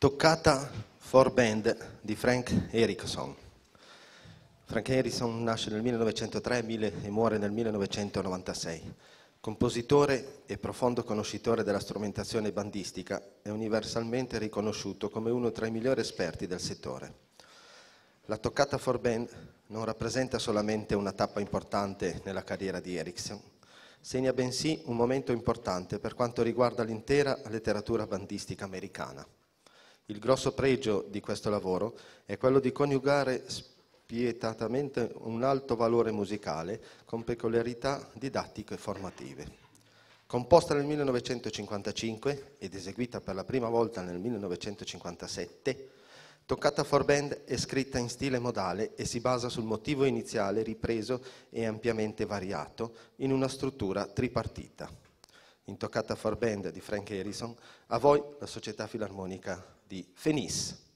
Toccata for Band di Frank Erickson. Frank Erickson nasce nel 1903 e muore nel 1996. Compositore e profondo conoscitore della strumentazione bandistica, è universalmente riconosciuto come uno tra i migliori esperti del settore. La toccata for band non rappresenta solamente una tappa importante nella carriera di Erickson, segna bensì un momento importante per quanto riguarda l'intera letteratura bandistica americana. Il grosso pregio di questo lavoro è quello di coniugare spietatamente un alto valore musicale con peculiarità didattiche e formative. Composta nel 1955 ed eseguita per la prima volta nel 1957, Toccata for Band è scritta in stile modale e si basa sul motivo iniziale ripreso e ampiamente variato in una struttura tripartita. In Toccata for Band di Frank Harrison, a voi la Società Filarmonica di Fenice.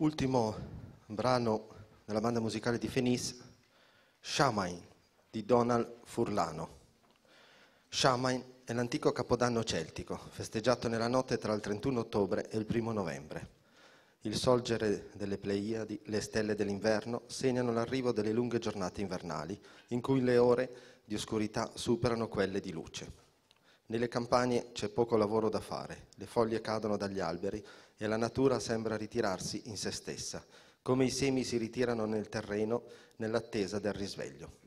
Ultimo brano della banda musicale di Fenice, Shamain di Donald Furlano. Shamain è l'antico capodanno celtico, festeggiato nella notte tra il 31 ottobre e il 1 novembre. Il solgere delle Pleiadi, le stelle dell'inverno, segnano l'arrivo delle lunghe giornate invernali, in cui le ore di oscurità superano quelle di luce. Nelle campagne c'è poco lavoro da fare, le foglie cadono dagli alberi e la natura sembra ritirarsi in se stessa, come i semi si ritirano nel terreno nell'attesa del risveglio.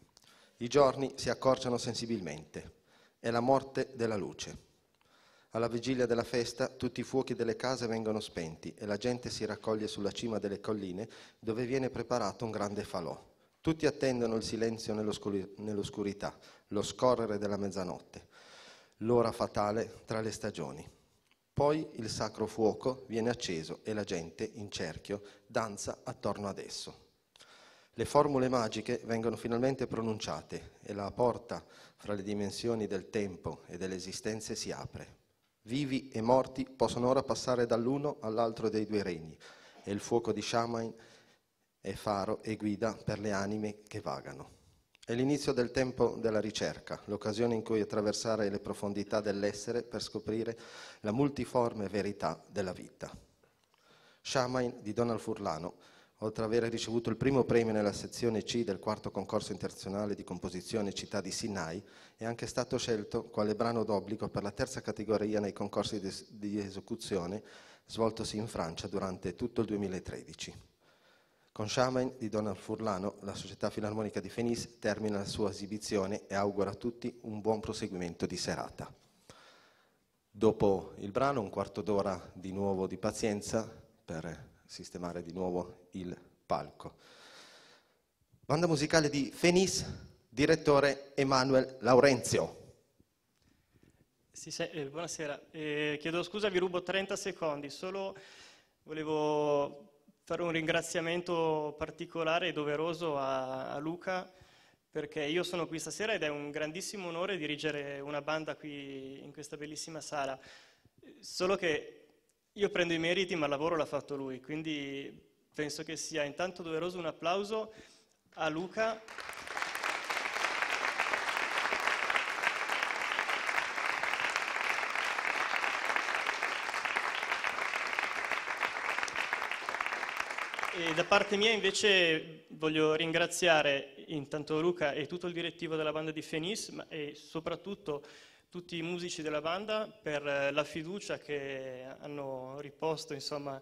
I giorni si accorciano sensibilmente. È la morte della luce. Alla vigilia della festa tutti i fuochi delle case vengono spenti e la gente si raccoglie sulla cima delle colline dove viene preparato un grande falò. Tutti attendono il silenzio nell'oscurità, lo scorrere della mezzanotte, l'ora fatale tra le stagioni. Poi il sacro fuoco viene acceso e la gente, in cerchio, danza attorno ad esso. Le formule magiche vengono finalmente pronunciate e la porta fra le dimensioni del tempo e delle esistenze si apre. Vivi e morti possono ora passare dall'uno all'altro dei due regni e il fuoco di Shamain è faro e guida per le anime che vagano. È l'inizio del tempo della ricerca, l'occasione in cui attraversare le profondità dell'essere per scoprire la multiforme verità della vita. Shamain di Donald Furlano, oltre ad aver ricevuto il primo premio nella sezione C del quarto concorso internazionale di composizione Città di Sinai, è anche stato scelto quale brano d'obbligo per la terza categoria nei concorsi di esecuzione svoltosi in Francia durante tutto il 2013. Con Shaman di Donald Furlano, la Società Filarmonica di Fenice termina la sua esibizione e augura a tutti un buon proseguimento di serata. Dopo il brano, un quarto d'ora di nuovo di pazienza per sistemare di nuovo il palco. Banda musicale di Fenice, direttore Emanuel Laurenzio. Sì, sì, eh, buonasera, eh, chiedo scusa, vi rubo 30 secondi, solo volevo fare un ringraziamento particolare e doveroso a, a, Luca perché io sono qui stasera ed è un grandissimo onore dirigere una banda qui in questa bellissima sala. Solo che io prendo i meriti ma il lavoro l'ha fatto lui, quindi penso che sia intanto doveroso un applauso a Luca. E da parte mia invece voglio ringraziare intanto Luca e tutto il direttivo della banda di Fenis ma e soprattutto tutti i musici della banda per la fiducia che hanno riposto insomma,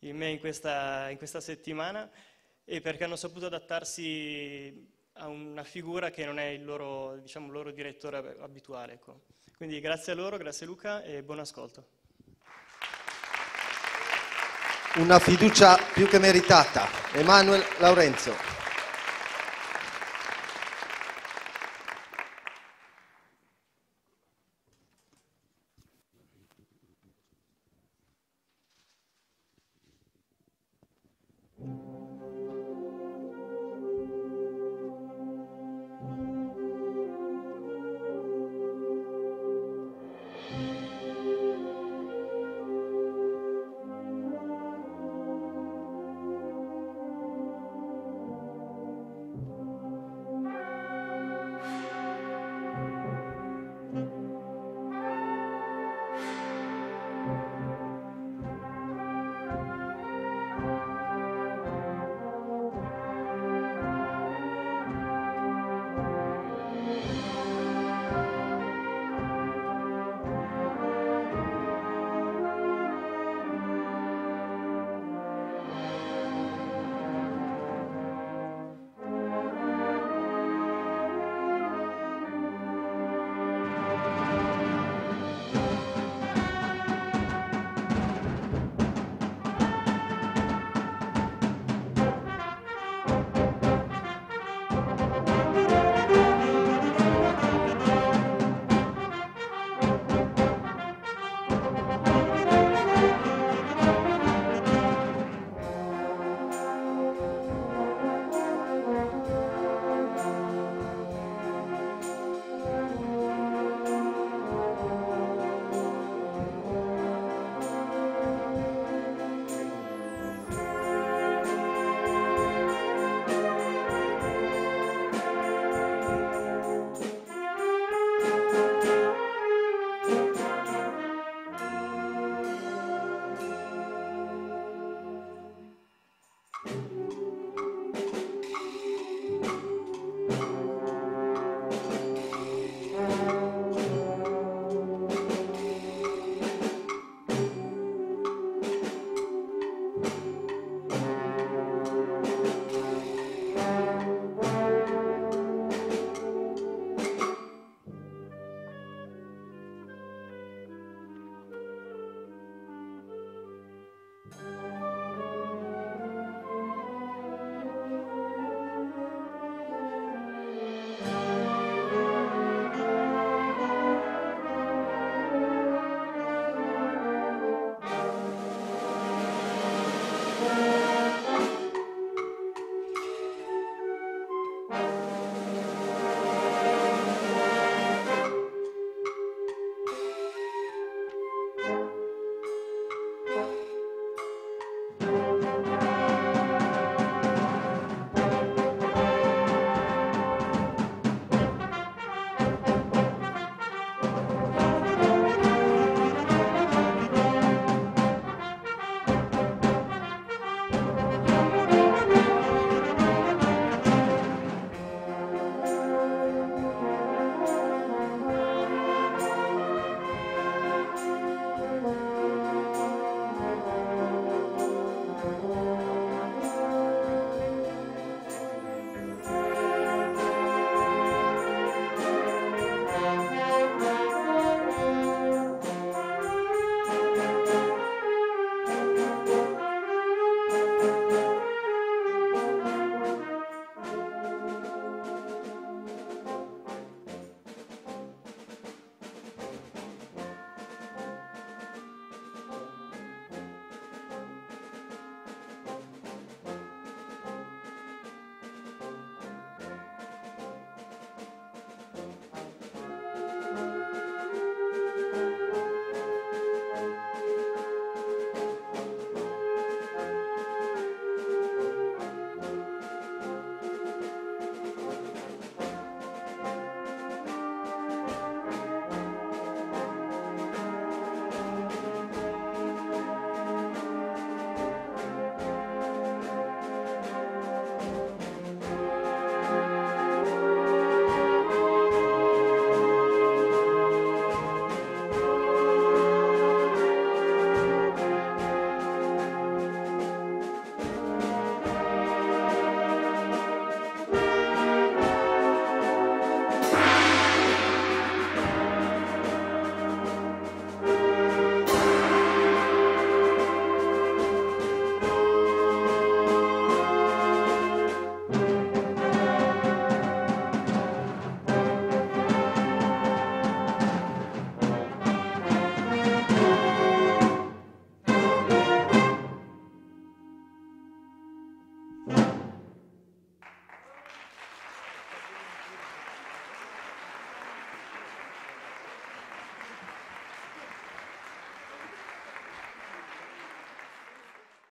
in me in questa, in questa settimana e perché hanno saputo adattarsi a una figura che non è il loro, diciamo, loro direttore abituale. Ecco. Quindi grazie a loro, grazie Luca e buon ascolto una fiducia più che meritata. Emanuel Laurenzo.